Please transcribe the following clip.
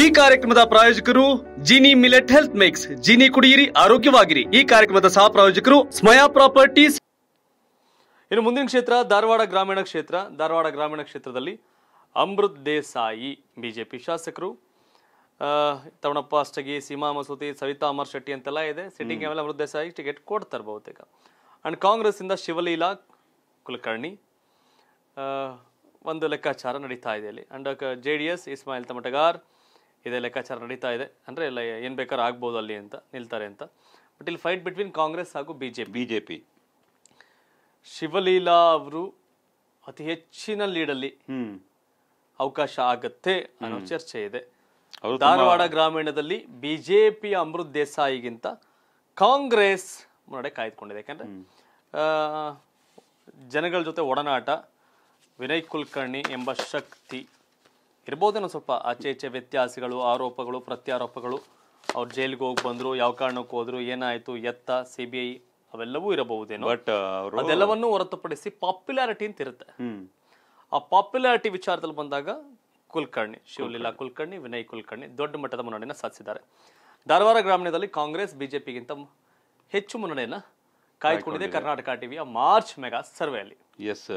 ಈ ಕಾರ್ಯಕ್ರಮದ ಪ್ರಾಯೋಜಕರು Gini millet health mix. Gini ಕುಡಿಯಿರಿ ಆರೋಗ್ಯವಾಗಿರಿ. ಈ ಕಾರ್ಯಕ್ರಮದ ಸಹ ಪ್ರಾಯೋಜಕರು ಸ್ಮಯಾ ಪ್ರಾಪರ್ಟೀಸ್. ಇನ್ನು ಮುಂದಿನ ಕ್ಷೇತ್ರ ಧಾರವಾಡ ಗ್ರಾಮೀಣ ಕ್ಷೇತ್ರ. ಧಾರವಾಡ ಗ್ರಾಮೀಣ ಕ್ಷೇತ್ರದಲ್ಲಿ ಅಮೃತ್ ದೇಸಾಯಿ ಬಿಜೆಪಿ ಶಾಸಕರು. ತವಣಪ್ಪ ಅಷ್ಟಗಿ ಸೀಮಾ ಮಸೂತಿ ಸವಿತಾ ಅಮರ್ ಶೆಟ್ಟಿ ಅಂತೆಲ್ಲ ಇದೆ. Sitting M L Amrit Desai ticket ಕೊಡ್ತಾರೆ ಬಹುತೇಕ. ಅಂಡ್ ಕಾಂಗ್ರೆಸ್ ಇಂದ ಶಿವಲೀಲಾ ಕುಲಕರ್ಣಿ. ಒಂದು ಲೆಕ್ಕಾಚಾರ ನಡೀತಾ ಇದೆ ಅಲ್ಲಿ. And J D S Ismail Tamatagar ಇದೇ ಲೆಕ್ಕಾಚಾರ ನಡೀತಾ ಇದೆ. ಅಂದರೆ ಎಲ್ಲ ಏನು ಬೇಕಾದ್ರೂ ಆಗ್ಬೋದು ಅಲ್ಲಿ ಅಂತ ನಿಲ್ತಾರೆ ಅಂತ. ಬಟ್ ಇಲ್ಲಿ ಫೈಟ್ ಬಿಟ್ವೀನ್ ಕಾಂಗ್ರೆಸ್ ಹಾಗೂ B J B J P Shivaleela ಅವರು ಅತಿ ಹೆಚ್ಚಿನ ಲೀಡಲ್ಲಿ ಅವಕಾಶ ಆಗತ್ತೆ ಅನ್ನೋ ಚರ್ಚೆ ಇದೆ. ಧಾರವಾಡ ಗ್ರಾಮೀಣದಲ್ಲಿ ಬಿಜೆಪಿ ಅಮೃತ್ ದೇಸಾಯಿಗಿಂತ ಕಾಂಗ್ರೆಸ್ ಮುನ್ನಡೆ ಕಾಯ್ದುಕೊಂಡಿದೆ. ಯಾಕಂದ್ರೆ ಜನಗಳ ಜೊತೆ ಒಡನಾಟ ವಿನಯ್ ಕುಲಕರ್ಣಿ ಎಂಬ ಶಕ್ತಿ ಇರ್ಬೋದೇನೋ ಸ್ವಲ್ಪ ಆಚೆ ಈಚೆ ವ್ಯತ್ಯಾಸಗಳು ಆರೋಪಗಳು ಪ್ರತ್ಯಾರೋಪಗಳು. ಅವ್ರು ಜೈಲಿಗೆ ಹೋಗಿ ಬಂದ್ರು ಯಾವ ಕಾರಣಕ್ಕೆ ಹೋದ್ರು ಏನಾಯ್ತು ಎತ್ತ ಸಿ ಬಿ ಐ ಅವೆಲ್ಲವೂ ಇರಬಹುದೇನೋ. ಬಟ್ ಅದೆಲ್ಲವನ್ನೂ ಹೊರತುಪಡಿಸಿ ಪಾಪ್ಯುಲಾರಿಟಿ ಅಂತ ಇರುತ್ತೆ. ಆ ಪಾಪ್ಯುಲಾರಿಟಿ ವಿಚಾರದಲ್ಲಿ ಬಂದಾಗ ಕುಲಕರ್ಣಿ ಶಿವಲೀಲಾ ಕುಲಕರ್ಣಿ ವಿನಯ್ ಕುಲಕರ್ಣಿ ದೊಡ್ಡ ಮಟ್ಟದ ಮುನ್ನಡೆಯನ್ನು ಸಾಧಿಸಿದ್ದಾರೆ. ಧಾರವಾಡ ಗ್ರಾಮೀಣದಲ್ಲಿ ಕಾಂಗ್ರೆಸ್ ಬಿಜೆಪಿಗಿಂತ ಹೆಚ್ಚು ಮುನ್ನಡೆಯನ್ನು ಕಾಯ್ದುಕೊಂಡಿದೆ ಕರ್ನಾಟಕ ಟಿವಿಯ ಮಾರ್ಚ್ ಮೆಗಾ ಸರ್ವೆಯಲ್ಲಿ. ಎಸ್